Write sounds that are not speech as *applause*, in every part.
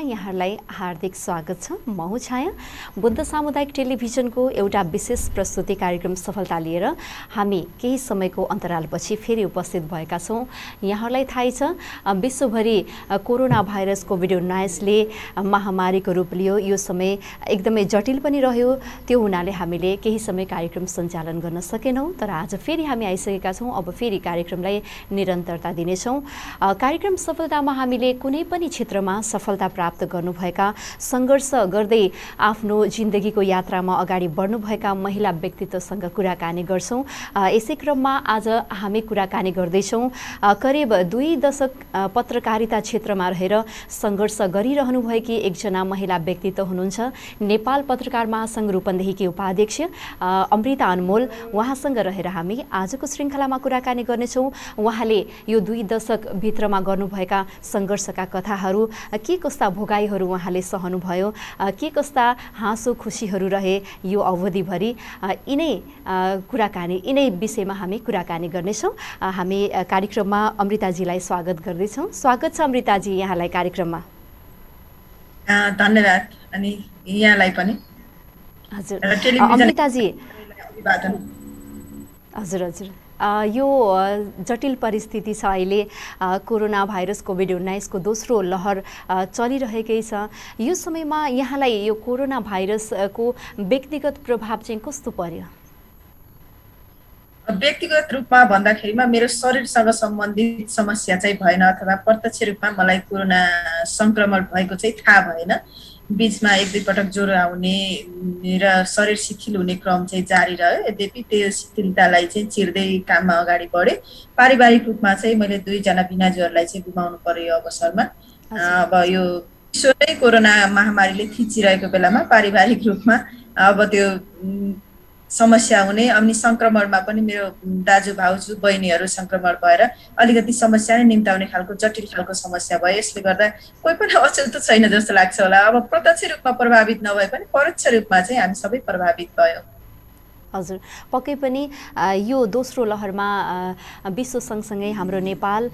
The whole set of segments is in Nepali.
यहाँहरूलाई हार्दिक स्वागत छ। म हुँ छाया। बुद्ध सामुदायिक टेलिभिजनको एउटा विशेष प्रस्तुति कार्यक्रम सफलता लिएर हामी केही समयको अन्तरालपछि फेरि उपस्थित भएका छौँ। यहाँहरूलाई थाहै छ विश्वभरि कोरोना भाइरस कोभिड उन्नाइसले महामारीको रूप लियो। यो समय एकदमै जटिल पनि रह्यो। त्यो हुनाले हामीले केही समय कार्यक्रम सञ्चालन गर्न सकेनौँ। तर आज फेरि हामी आइसकेका छौँ। अब फेरि कार्यक्रमलाई निरन्तरता दिनेछौँ। कार्यक्रम सफलतामा हामीले कुनै पनि क्षेत्रमा सफलता प्राप्त गर्नुभएका सङ्घर्ष गर्दै आफ्नो जिन्दगीको यात्रामा अगाडि बढ्नुभएका महिला व्यक्तित्वसँग कुराकानी गर्छौँ। यसै क्रममा आज हामी कुराकानी गर्दैछौँ। करिब दुई दशक पत्रकारिता क्षेत्रमा रहेर सङ्घर्ष गरिरहनुभएकी एकजना महिला व्यक्तित्व हुनुहुन्छ। नेपाल पत्रकार महासङ्घ रूपन्देहीकी उपाध्यक्ष अमृता अनमोल। उहाँसँग रहेर हामी आजको श्रृङ्खलामा कुराकानी गर्नेछौँ। उहाँले यो दुई दशकभित्रमा गर्नुभएका सङ्घर्षका कथाहरू के कस्ता भोगाईहरू उहाँले सहनुभयो। के कस्ता हाँसो खुसीहरू रहे यो अवधिभरि? यिनै कुराकानी यिनै विषयमा हामी कुराकानी गर्नेछौँ। हामी कार्यक्रममा अमृताजीलाई स्वागत गर्दैछौँ। स्वागत छ अमृताजी यहाँलाई कार्यक्रममा। धन्यवाद। अनि यहाँलाई पनि। हजुर। अमृताजी। हजुर हजुर। यो जटिल परिस्थिति छ अहिले कोरोना भाइरस कोभिड उन्नाइसको दोस्रो लहर चलिरहेकै छ। यो समयमा यहाँलाई यो कोरोना भाइरसको व्यक्तिगत प्रभाव चाहिँ कस्तो पर्यो? व्यक्तिगत रूपमा भन्दाखेरिमा मेरो शरीरसँग सम्बन्धित समस्या चाहिँ भएन अथवा प्रत्यक्ष रूपमा मलाई कोरोना सङ्क्रमण भएको चाहिँ थाहा भएन। बिचमा एक दुई पटक ज्वरो आउने र शरीर शिथिल हुने क्रम चाहिँ जारी रह्यो। यद्यपि त्यो शिथिलतालाई चाहिँ चिर्दै काममा अगाडि बढेँ। पारिवारिक रूपमा चाहिँ मैले दुईजना बिनाजुहरूलाई चाहिँ गुमाउनु पर्यो यो अवसरमा। अब यो विश्व नै कोरोना महामारीले थिचिरहेको बेलामा पारिवारिक रूपमा अब त्यो समस्या हुने अनि सङ्क्रमणमा पनि मेरो दाजु भाउजू बहिनीहरू सङ्क्रमण भएर अलिकति समस्या नै निम्ताउने खालको जटिल खालको समस्या भयो। यसले गर्दा कोही पनि अचेल त छैन जस्तो लाग्छ होला। अब प्रत्यक्ष रूपमा प्रभावित नभए पनि परोक्ष रूपमा चाहिँ हामी सबै प्रभावित भयो। हजुर। पक्कै पनि यो दोस्रो लहरमा विश्व सँगसँगै हाम्रो नेपाल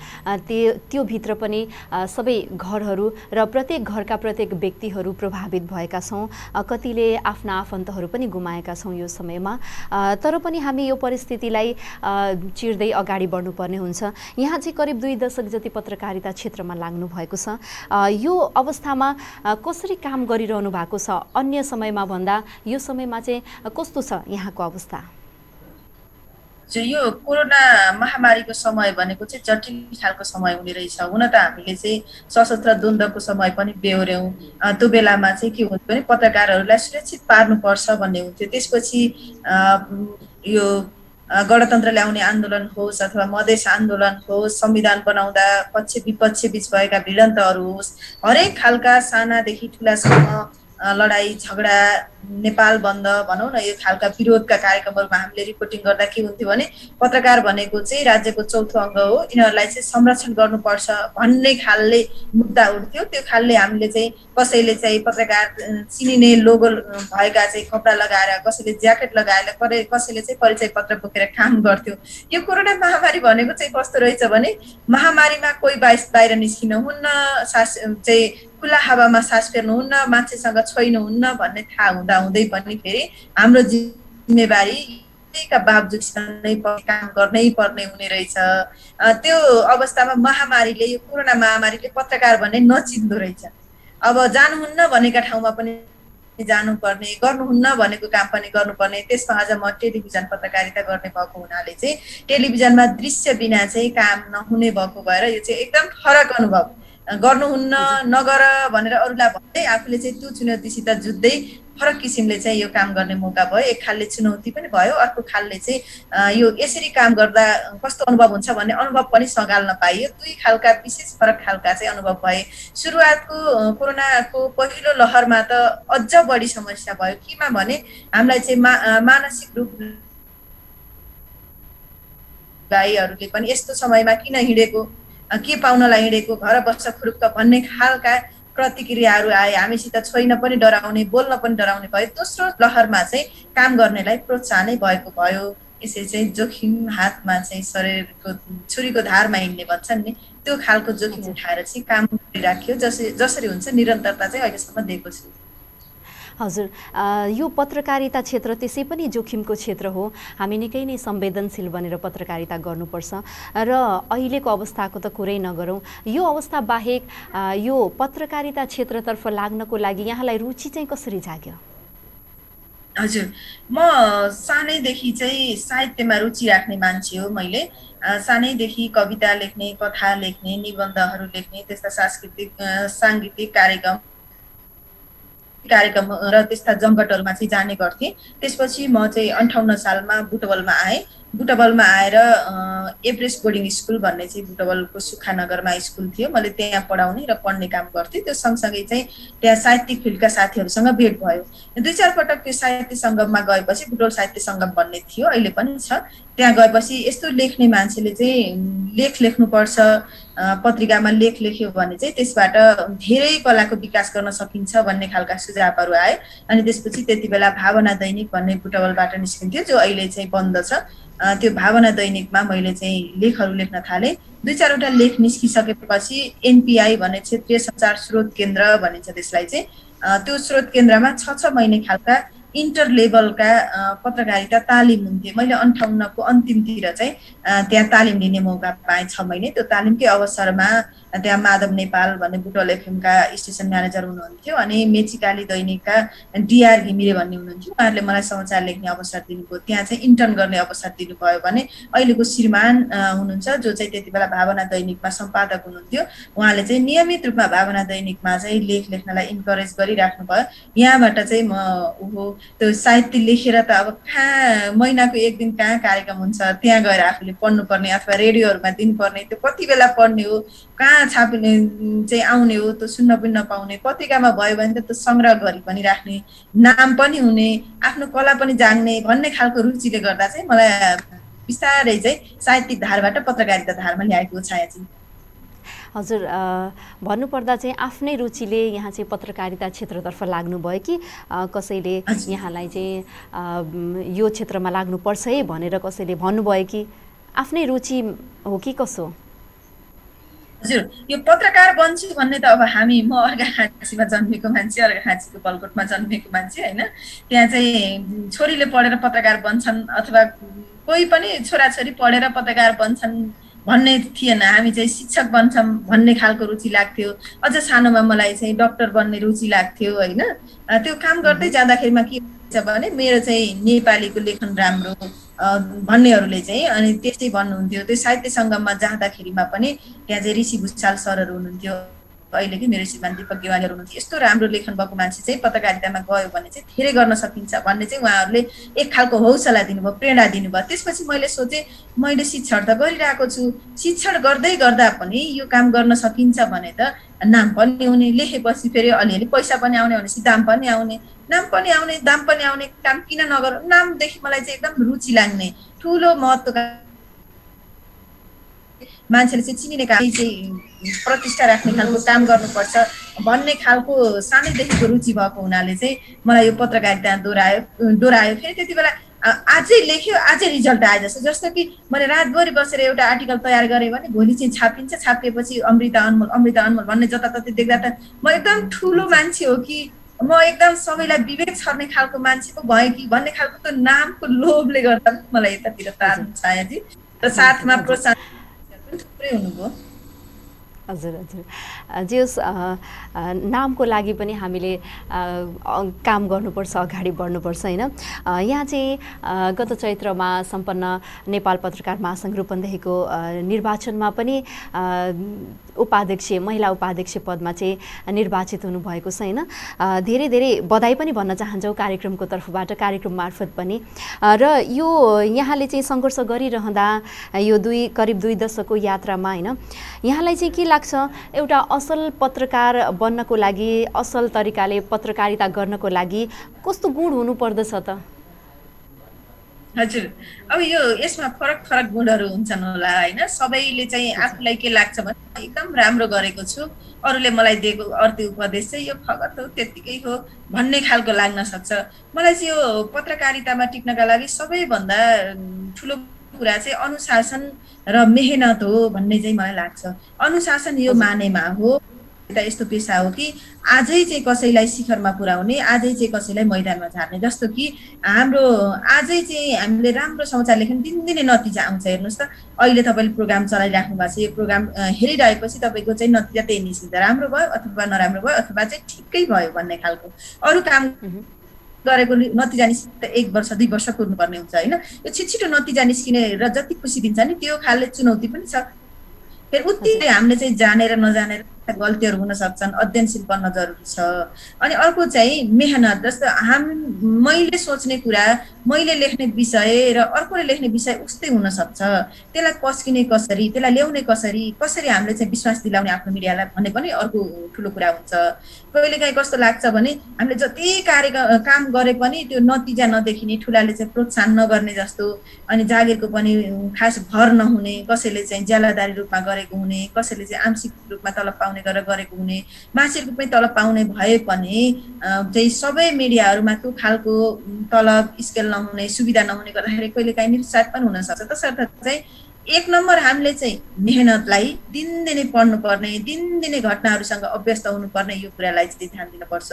त्यो त्योभित्र पनि सबै घरहरू र प्रत्येक घरका प्रत्येक व्यक्तिहरू प्रभावित भएका छौँ। कतिले आफ्ना आफन्तहरू पनि गुमाएका छौँ यो समयमा। तर पनि हामी यो परिस्थितिलाई चिर्दै अगाडि बढ्नुपर्ने हुन्छ। यहाँ चाहिँ करिब दुई दशक जति पत्रकारिता क्षेत्रमा लाग्नु भएको छ। यो अवस्थामा कसरी काम गरिरहनु भएको छ अन्य समयमा भन्दा यो समयमा चाहिँ कस्तो छ यहाँको अवस्था? यो कोरोना महामारीको समय भनेको चाहिँ जटिल खालको समय हुने रहेछ। हुन त हामीले चाहिँ सशस्त्र द्वन्द्वको समय पनि बेहोऱ्यौँ। त्यो बेलामा चाहिँ के हुन्थ्यो भने पत्रकारहरूलाई सुरक्षित पार्नुपर्छ भन्ने हुन्थ्यो। त्यसपछि यो गणतन्त्र ल्याउने आन्दोलन होस् अथवा मधेस आन्दोलन होस् संविधान बनाउँदा पक्ष विपक्ष बिच भएका भिडन्तहरू होस् हरेक खालका सानादेखि ठुलासम्म लडाइँ झगडा नेपाल बन्द भनौँ न यो खालका विरोधका कार्यक्रमहरूमा हामीले रिपोर्टिङ गर्दा के हुन्थ्यो भने पत्रकार भनेको चाहिँ राज्यको चौथो अङ्ग हो। यिनीहरूलाई चाहिँ संरक्षण गर्नुपर्छ भन्ने खालले मुद्दा उठ्थ्यो। त्यो खालले हामीले चाहिँ कसैले चाहिँ पत्रकार चिनिने लोगो भएका चाहिँ कपडा लगाएर कसैले ज्याकेट लगाएर कसैले चाहिँ परिचय पत्र बोकेर काम गर्थ्यो। यो कोरोना महामारी भनेको चाहिँ कस्तो रहेछ भने महामारीमा कोही बाहिर निस्किनु हुन्न सास चाहिँ खुला हावामा सास फेर्नुहुन्न मान्छेसँग छोइनुहुन्न भन्ने थाहा हुँदा हुँदै पनि फेरि हाम्रो जिम्मेवारी का बावजुद नै काम गर्नै पर्ने हुने रहेछ। त्यो अवस्थामा महामारीले यो कोरोना महामारीले पत्रकार भन्ने नचिन्दो रहेछ। अब जानुहुन्न भनेका ठाउँमा पनि जानुपर्ने गर्नुहुन्न भनेको काम पनि गर्नुपर्ने त्यसमा अझ म टेलिभिजन पत्रकारिता गर्ने भएको हुनाले चाहिँ टेलिभिजनमा दृश्य बिना चाहिँ काम नहुने भएको भएर यो चाहिँ एकदम फरक अनुभव। गर्नुहुन्न नगर भनेर अरूलाई भन्दै आफूले चाहिँ त्यो चुनौतीसित जुझ्दै फरक किसिमले चाहिँ यो काम गर्ने मौका भयो। एक खालले चुनौती पनि भयो अर्को खालले चाहिँ यो यसरी काम गर्दा कस्तो अनुभव हुन्छ भन्ने अनुभव पनि सघाल्न पाइयो। दुई खालका विशेष फरक खालका चाहिँ अनुभव भए। सुरुवातको कोरोनाको पहिलो लहरमा त अझ बढी समस्या भयो। केमा भने हामीलाई चाहिँ मा मानसिक रूप भाइहरूले पनि यस्तो समयमा किन हिँडेको के पाउनलाई हिँडेको घर बस्छ खुरुक्क भन्ने खालका प्रतिक्रियाहरू आए। हामीसित छोइन पनि डराउने बोल्न पनि डराउने भयो दोस्रो लहरमा चाहिँ काम गर्नेलाई प्रोत्साहनै भएको भयो। यसरी चाहिँ जोखिम हातमा चाहिँ शरीरको छुरीको धारमा हिँड्ने भन्छन् नि त्यो खालको जोखिम उठाएर चाहिँ काम गरिराख्यो। जसरी जसरी हुन्छ निरन्तरता चाहिँ अहिलेसम्म दिएको छु। हजुर यो पत्रकारिता क्षेत्र त्यसै पनि जोखिमको क्षेत्र हो। हामी निकै नै संवेदनशील बनेर पत्रकारिता गर्नुपर्छ र अहिलेको अवस्थाको त कुरै नगरौँ। यो अवस्था बाहेक यो पत्रकारिता क्षेत्रतर्फ लाग्नको लागि यहाँलाई रुचि चाहिँ कसरी जाग्यो? हजुर म सानैदेखि चाहिँ साहित्यमा रुचि राख्ने मान्छे हो मैले। सानैदेखि कविता लेख्ने कथा लेख्ने निबन्धहरू लेख्ने त्यस्ता सांस्कृतिक साङ्गीतिक कार्यक्रम कार्यक्रम र त्यस्ता जङ्गटहरूमा चाहिँ जाने गर्थेँ। त्यसपछि म चाहिँ अन्ठाउन्न सालमा बुटवलमा आएँ। बुटबलमा आएर एभरेस्ट बोर्डिङ स्कुल भन्ने चाहिँ बुटबलको सुखानगरमा स्कुल थियो। मैले त्यहाँ पढाउने र पढ्ने काम गर्थेँ। त्यो सँगसँगै चाहिँ त्यहाँ साहित्यिक फिल्डका साथीहरूसँग भेट भयो। दुई चार पटक त्यो साहित्य सङ्गममा गएपछि बुटवल साहित्य सङ्गम भन्ने थियो अहिले पनि छ। त्यहाँ गएपछि यस्तो लेख्ने मान्छेले चाहिँ लेख लेख्नुपर्छ पत्रिकामा लेख लेख्यो भने चाहिँ त्यसबाट धेरै कलाको विकास गर्न सकिन्छ भन्ने खालका सुझावहरू आए। अनि त्यसपछि त्यति बेला भावना दैनिक भन्ने बुटवलबाट निस्किन्थ्यो जो अहिले चाहिँ बन्द छ। त्यो भावना दैनिकमा मैले चाहिँ लेखहरू लेख्न थालेँ। दुई चारवटा लेख निस्किसकेपछि एनपिआई भन्ने क्षेत्रीय सञ्चार स्रोत केन्द्र भनिन्छ त्यसलाई चाहिँ। त्यो स्रोत केन्द्रमा छ छ महिने खालका इन्टर लेभलका पत्रकारिता तालिम हुन्थे मैले अन्ठाउन्नको अन्तिमतिर चाहिँ त्यहाँ तालिम लिने मौका पाएँ छ महिने। त्यो तालिमकै अवसरमा त्यहाँ माधव नेपाल भन्ने बुटल एफएमका स्टेसन म्यानेजर हुनुहुन्थ्यो अनि मेचिकाली दैनिकका डिआर घिमिरे भन्ने हुनुहुन्थ्यो। उहाँहरूले मलाई समाचार लेख्ने अवसर दिनुभयो। त्यहाँ चाहिँ इन्टर्न गर्ने अवसर दिनुभयो भने अहिलेको श्रीमान हुनुहुन्छ जो चाहिँ त्यति बेला भावना दैनिकमा सम्पादक हुनुहुन्थ्यो। उहाँले चाहिँ नियमित रूपमा भावना दैनिकमा चाहिँ लेख लेख्नलाई इन्करेज गरिराख्नु भयो यहाँबाट चाहिँ म ऊ त्यो साहित्य लेखेर त अब कहाँ महिनाको एक दिन कहाँ कार्यक्रम हुन्छ त्यहाँ गएर आफूले पढ्नुपर्ने अथवा रेडियोहरूमा दिनुपर्ने त्यो कति बेला पढ्ने हो? कहाँ छापिने चाहिँ आउने हो त्यो सुन्न पनि नपाउने पत्रिकामा भयो भने त त्यो सङ्ग्रह गरी पनि राख्ने नाम पनि हुने आफ्नो कला पनि जान्ने भन्ने खालको रुचिले गर्दा चाहिँ मलाई बिस्तारै चाहिँ साहित्यिक धारबाट पत्रकारिता धारमा ल्याएको छाया चाहिँ हजुर भन्नुपर्दा चाहिँ आफ्नै रुचिले यहाँ चाहिँ पत्रकारिता क्षेत्रतर्फ लाग्नुभयो कि कसैले यहाँलाई चाहिँ यो क्षेत्रमा लाग्नुपर्छ है भनेर कसैले भन्नुभयो कि आफ्नै रुचि हो कि कसो? हजुर यो पत्रकार बन्छु भन्ने त अब हामी म अर्घाखाँचीमा जन्मेको मान्छे अर्घाखाँचीको बलकोटमा जन्मेको मान्छे होइन? त्यहाँ चाहिँ छोरीले पढेर पत्रकार बन्छन् अथवा कोही पनि छोराछोरी पढेर पत्रकार बन्छन् भन्ने थिएन। हामी चाहिँ शिक्षक बन्छौँ भन्ने खालको रुचि लाग्थ्यो। अझ सानोमा मलाई चाहिँ डक्टर बन्ने रुचि लाग्थ्यो होइन? त्यो काम गर्दै जाँदाखेरिमा के हुन्छ भने मेरो चाहिँ नेपालीको लेखन राम्रो भन्नेहरूले चाहिँ अनि त्यस्तै भन्नुहुन्थ्यो। त्यो साहित्य सङ्गममा जाँदाखेरिमा पनि त्यहाँ चाहिँ ऋषि भुषाल सरहरू हुनुहुन्थ्यो। अहिलेकै मेरो श्रीमान दिपक गेवालीहरू हुनुहुन्थ्यो। यस्तो राम्रो लेखन भएको मान्छे चाहिँ पत्रकारितामा गयो भने चाहिँ धेरै गर्न सकिन्छ भन्ने चाहिँ उहाँहरूले एक खालको हौसला दिनुभयो प्रेरणा दिनुभयो। त्यसपछि मैले सोचेँ मैले शिक्षण त गरिरहेको छु। शिक्षण गर्दै गर्दा पनि यो काम गर्न सकिन्छ भने त नाम पनि आउने लेखेपछि फेरि अलिअलि पैसा पनि आउने भनेपछि दाम पनि आउने। नाम पनि आउने दाम पनि आउने काम किन नगर नामदेखि मलाई चाहिँ एकदम रुचि लाग्ने ठुलो महत्त्वका मान्छेले चाहिँ चिनिने काम चाहिँ प्रतिष्ठा राख्ने खालको काम गर्नुपर्छ भन्ने खालको सानैदेखिको रुचि भएको हुनाले चाहिँ मलाई यो पत्रकारिता दोहोऱ्यायो दोहोऱ्यायो। फेरि त्यति बेला आजै लेख्यो आजै रिजल्ट आयो जस्तो जस्तो कि मैले रातभरि बसेर एउटा आर्टिकल तयार गरेँ भने भोलि चाहिँ छापिन्छ छापिएपछि अमृता अनमोल अमृता अनमोल भन्ने जताततै देख्दा त म एकदम ठुलो मान्छे हो कि म एकदम सबैलाई विवेक छर्ने खालको मान्छे पो भएँ कि भन्ने खालको त नामको लोभले गर्दा मलाई यतातिर तार छायाजी। र साथमा प्रोत्साहन थुप्रै हुनुभयो। हजुर हजुर। जे नामको लागि पनि हामीले काम गर्नुपर्छ अगाडि बढ्नुपर्छ होइन? यहाँ चाहिँ गत चैत्रमा सम्पन्न नेपाल पत्रकार महासङ्घ रूपन्देहीको निर्वाचनमा पनि उपाध्यक्ष महिला उपाध्यक्ष पदमा चाहिँ निर्वाचित हुनुभएको छ होइन? धेरै धेरै बधाई पनि भन्न चाहन्छौँ कार्यक्रमको तर्फबाट कार्यक्रम मार्फत पनि। र यो यहाँले चाहिँ सङ्घर्ष गरिरहँदा यो दुई करिब दुई दशकको यात्रामा होइन? यहाँलाई चाहिँ के लाग्छ? एउटा असल पत्रकार बन्नको लागि असल तरिकाले पत्रकारिता गर्नको लागि कस्तो गुण हुनुपर्दछ त? हजुर। अब यो यसमा फरक फरक गुणहरू हुन्छन् होला होइन? सबैले चाहिँ आफूलाई के लाग्छ भने एकदम राम्रो गरेको छु। अरूले मलाई दिएको अर्थी उपदेश चाहिँ यो फगत हो त्यत्तिकै हो भन्ने खालको लाग्न सक्छ। मलाई चाहिँ यो पत्रकारितामा टिक्नका लागि सबैभन्दा ठुलो कुरा चाहिँ अनुशासन र मेहनत हो भन्ने चाहिँ मलाई लाग्छ। अनुशासन यो मानेमा हो। एउटा यस्तो पेसा हो कि आजै चाहिँ कसैलाई शिखरमा पुर्याउने आजै चाहिँ कसैलाई मैदानमा झार्ने जस्तो कि हाम्रो आजै चाहिँ हामीले राम्रो समाचार लेख्ने दिनदिनै नतिजा आउँछ हेर्नुहोस् त। अहिले तपाईँले प्रोग्राम चलाइराख्नु भएको छ यो प्रोग्राम हेरिरहेपछि तपाईँको चाहिँ नतिजा त्यही निस्किन्छ। राम्रो भयो अथवा नराम्रो भयो अथवा चाहिँ ठिकै भयो भन्ने खालको। अरू काम गरेको नतिजा निस्किँदा एक वर्ष दुई वर्ष कुर्नुपर्ने हुन्छ होइन? यो छिटो छिटो नतिजा निस्किने र जति खुसी दिन्छ नि त्यो खालले चुनौती पनि छ। फेरि उति हामीले चाहिँ जानेर नजानेर गल्तीहरू हुन सक्छन् अध्ययनशील बन्न जरुरी छ। अनि अर्को चाहिँ मेहनत जस्तो हाम मैले सोच्ने कुरा मैले लेख्ने विषय र अर्कोले लेख्ने विषय उस्तै हुनसक्छ त्यसलाई पस्किने कसरी त्यसलाई ल्याउने कसरी कसरी हामीले चाहिँ विश्वास दिलाउने आफ्नो मिडियालाई भन्ने पनि अर्को ठुलो कुरा हुन्छ। कहिलेकाहीँ कस्तो लाग्छ भने हामीले जति कार्य काम गरे पनि त्यो नतिजा नदेखिने ठुलाले चाहिँ प्रोत्साहन नगर्ने जस्तो अनि जागिरको पनि खास भर नहुने कसैले चाहिँ ज्यालादारी रूपमा गरेको हुने कसैले चाहिँ आंशिक रूपमा तलब पाउने पाउने गरेर गरेको हुने मासिक रूपमै तलब पाउने भए पनि चाहिँ सबै मिडियाहरूमा त्यो खालको तलब स्केल नहुने सुविधा नहुने गर्दाखेरि कहिले काहीँ निरुत्साहित पनि हुनसक्छ तसर्थ चाहिँ एक नम्बर हामीले चाहिँ मेहनतलाई दिनदिनै पढ्नुपर्ने दिनदिनै घटनाहरूसँग अभ्यस्त हुनुपर्ने यो कुरालाई चाहिँ ध्यान दिनुपर्छ।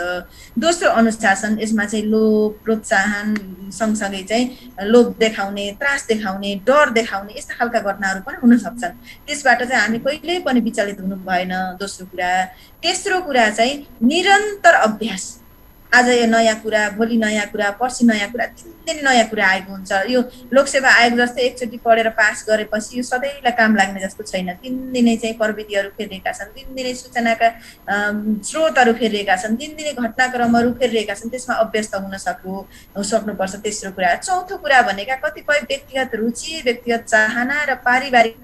दोस्रो अनुशासन यसमा चाहिँ लोभ प्रोत्साहन सँगसँगै चाहिँ लोभ देखाउने त्रास देखाउने डर देखाउने यस्ता खालका घटनाहरू पनि हुन सक्छन्। त्यसबाट चाहिँ हामी कहिल्यै पनि विचलित हुनु भएन दोस्रो कुरा। तेस्रो कुरा चाहिँ निरन्तर अभ्यास। आज यो नयाँ कुरा भोलि नयाँ कुरा पर्सि नयाँ कुरा दिनदिनै नयाँ कुरा आएको हुन्छ। यो लोकसेवा आयोग जस्तै एकचोटि पढेर पास गरेपछि यो सधैँलाई काम लाग्ने जस्तो छैन। दिनदिनै चाहिँ प्रविधिहरू फेरिएका छन् दिनदिनै सूचनाका स्रोतहरू फेरिएका छन् दिनदिनै घटनाक्रमहरू फेरिएका छन् त्यसमा अभ्यस्त हुन सक्नु सक्नुपर्छ तेस्रो कुरा। चौथो कुरा भनेका कतिपय व्यक्तिगत रुचि व्यक्तिगत चाहना र पारिवारिक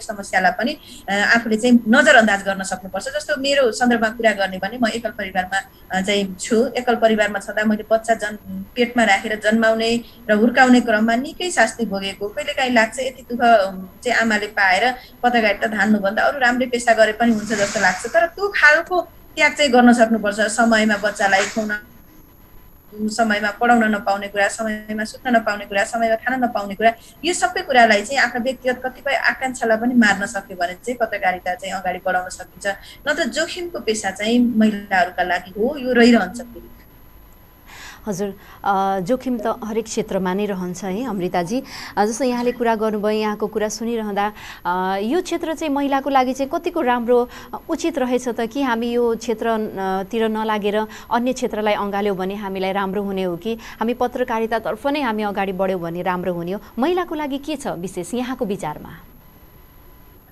समस्यालाई पनि आफूले चाहिँ नजरअन्दाज गर्न सक्नुपर्छ। जस्तो मेरो सन्दर्भमा कुरा गर्ने भने म एकल परिवारमा चाहिँ छु। एकल परिवारमा छँदा मैले बच्चा जन् पेटमा राखेर जन्माउने र हुर्काउने क्रममा निकै शास्ति भोगेको। कहिले काहीँ लाग्छ यति दुःख चाहिँ आमाले पाएर पत्रकारिता धान्नुभन्दा अरू राम्रै पेसा गरे पनि हुन्छ जस्तो लाग्छ। तर त्यो खालको त्याग चाहिँ गर्न सक्नुपर्छ। समयमा बच्चालाई खुवाउन समयमा पढाउन नपाउने कुरा समयमा सुत्न नपाउने कुरा समयमा खान नपाउने कुरा यो सबै कुरालाई चाहिँ आफ्नो व्यक्तिगत कतिपय आकाङ्क्षालाई पनि मार्न सक्यो भने चाहिँ पत्रकारिता चाहिँ अगाडि बढाउन सकिन्छ। नत्र जोखिमको पेसा चाहिँ महिलाहरूका लागि हो यो रहिरहन्छ फेरि हजुर जोखिम त हरेक क्षेत्रमा नै रहन्छ है अमृताजी। जस्तो यहाँले कुरा गर्नुभयो यहाँको कुरा सुनिरहँदा यो क्षेत्र चाहिँ महिलाको लागि चाहिँ कतिको राम्रो उचित रहेछ त कि हामी यो क्षेत्रतिर नलागेर अन्य क्षेत्रलाई अँगाल्यौँ भने हामीलाई राम्रो हुने हो कि? हामी पत्रकारितातर्फ नै हामी अगाडि बढ्यौँ भने राम्रो हुने हो। महिलाको लागि के छ विशेष यहाँको विचारमा?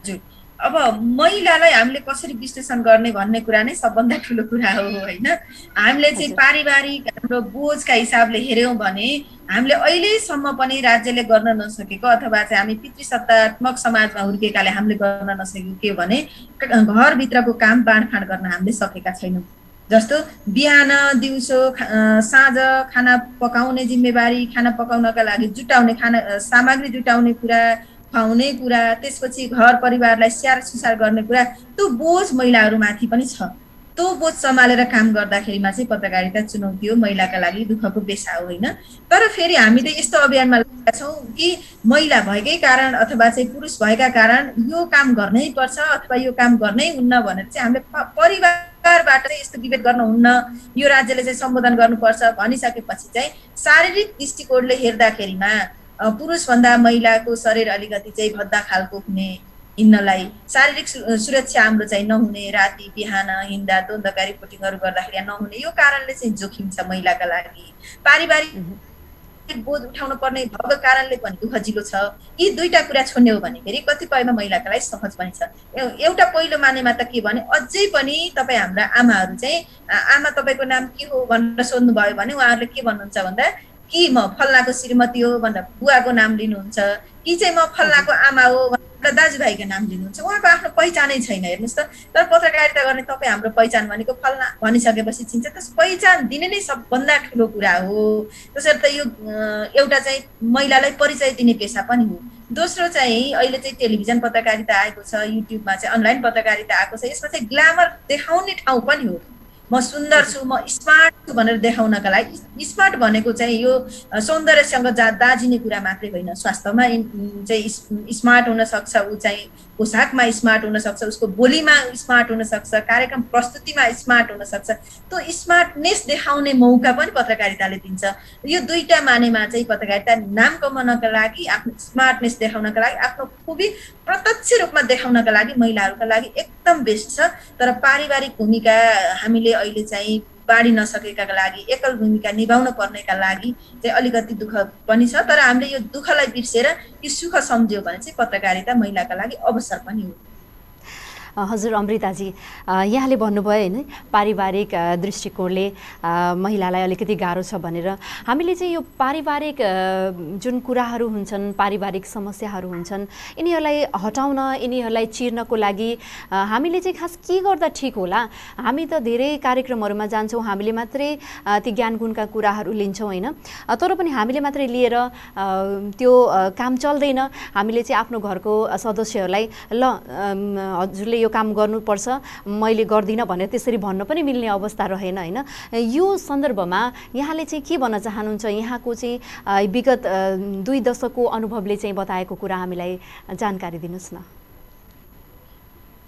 हजुर अब महिलालाई हामीले कसरी विश्लेषण गर्ने भन्ने कुरा नै सबभन्दा ठुलो कुरा हो होइन? हामीले चाहिँ पारिवारिक हाम्रो बोझका हिसाबले हेऱ्यौँ भने हामीले अहिलेसम्म पनि राज्यले गर्न नसकेको अथवा चाहिँ हामी पितृसत्तात्मक समाजमा हुर्केकाले हामीले गर्न नसकेको के भने घरभित्रको काम बाँडफाँड गर्न हामीले सकेका छैनौँ। जस्तो बिहान दिउँसो साँझ खाना पकाउने जिम्मेवारी खाना पकाउनका लागि जुटाउने खाना सामग्री जुटाउने कुरा खुवाउने कुरा त्यसपछि घर परिवारलाई स्याहार सुसार गर्ने कुरा त्यो बोझ महिलाहरूमाथि पनि छ। त्यो बोझ सम्हालेर काम गर्दाखेरिमा चाहिँ पत्रकारिता चुनौती हो महिलाका लागि दुःखको पेसा हो होइन? तर फेरि हामी त यस्तो अभियानमा लागेका छौँ कि महिला भएकै कारण अथवा चाहिँ पुरुष भएका कारण यो काम गर्नै पर्छ अथवा यो काम गर्नै हुन्न भनेर चाहिँ हामीले परिवारबाट चाहिँ यस्तो विभेद गर्नुहुन्न यो राज्यले चाहिँ सम्बोधन गर्नुपर्छ भनिसकेपछि चाहिँ शारीरिक दृष्टिकोणले हेर्दाखेरिमा पुरुषभन्दा महिलाको शरीर अलिकति चाहिँ भद्दा खालको हुने हिँड्नलाई शारीरिक सुरक्षा हाम्रो चाहिँ नहुने राति बिहान हिँड्दा द्वन्द्वकारी पुटिङहरू गर्दाखेरि नहुने यो कारणले चाहिँ जोखिम छ महिलाका लागि। पारिवारिक बोध उठाउनु पर्ने भएको कारणले पनि दुःखजिलो छ। यी दुईटा कुरा छोड्ने हो भने फेरि कतिपयमा महिलाका लागि सहज पनि छ। एउटा पहिलो मानेमा त के भने अझै पनि तपाईँ हाम्रा आमाहरू चाहिँ आमा तपाईँको नाम के हो भनेर सोध्नुभयो भने उहाँहरूले के भन्नुहुन्छ भन्दा कि म फल्लाको श्रीमती हो भनेर बुवाको नाम लिनुहुन्छ कि चाहिँ म फल्लाको आमा हो भनेर दाजुभाइको नाम लिनुहुन्छ उहाँको आफ्नो पहिचानै छैन हेर्नुहोस् त। तर पत्रकारिता गर्ने तपाईँ हाम्रो पहिचान भनेको फल्ला भनिसकेपछि चिन्छ त्यस पहिचान दिने नै सबभन्दा ठुलो कुरा हो। त्यसर्थ यो एउटा चाहिँ महिलालाई परिचय दिने पेसा पनि हो। दोस्रो चाहिँ अहिले चाहिँ टेलिभिजन पत्रकारिता आएको छ युट्युबमा चाहिँ अनलाइन पत्रकारिता आएको छ यसमा चाहिँ ग्ल्यामर देखाउने ठाउँ पनि हो। म सुन्दर छु म स्मार्ट छु भनेर देखाउनका लागि स्मार्ट भनेको चाहिँ यो सौन्दर्यसँग जा दाजिने कुरा मात्रै होइन। स्वास्थ्यमा चाहिँ स्मार्ट हुनसक्छ ऊ चाहिँ पोसाकमा स्मार्ट हुनसक्छ उसको बोलीमा स्मार्ट हुनसक्छ कार्यक्रम प्रस्तुतिमा स्मार्ट हुनसक्छ त्यो स्मार्टनेस देखाउने मौका पनि पत्रकारिताले दिन्छ। यो दुईवटा मानेमा चाहिँ पत्रकारिता नाम कमाउनका लागि आफ्नो स्मार्टनेस देखाउनका लागि आफ्नो खुबी प्रत्यक्ष रूपमा देखाउनका लागि महिलाहरूका लागि एकदम बेस्ट छ। तर पारिवारिक भूमिका हामीले अहिले चाहिँ बाँडी नसकेका लागि एकल भूमिका निभाउन पर्नेका लागि चाहिँ अलिकति दुःख पनि छ। तर हामीले यो दुःखलाई बिर्सेर यो सुख सम्झ्यो भने चाहिँ पत्रकारिता महिलाका लागि अवसर पनि हो। हजुर अमृताजी। यहाँले भन्नुभयो होइन पारिवारिक दृष्टिकोणले महिलालाई अलिकति गाह्रो छ भनेर। हामीले चाहिँ यो पारिवारिक जुन कुराहरू हुन्छन् पारिवारिक समस्याहरू हुन्छन् यिनीहरूलाई हटाउन यिनीहरूलाई चिर्नको लागि हामीले चाहिँ खास के गर्दा ठिक होला? हामी त धेरै कार्यक्रमहरूमा जान्छौँ हामीले मात्रै ती ज्ञान गुणका कुराहरू लिन्छौँ होइन। तर पनि हामीले मात्रै लिएर त्यो काम चल्दैन। हामीले चाहिँ आफ्नो घरको सदस्यहरूलाई ल हजुरले यो काम गर्नुपर्छ। मैले गर्दिनँ भनेर त्यसरी भन्न पनि मिल्ने अवस्था रहेन होइन? यो सन्दर्भमा यहाँले चाहिँ के भन्न चाहनुहुन्छ? यहाँको चाहिँ विगत दुई दशकको अनुभवले चाहिँ बताएको कुरा हामीलाई जानकारी दिनुहोस् न।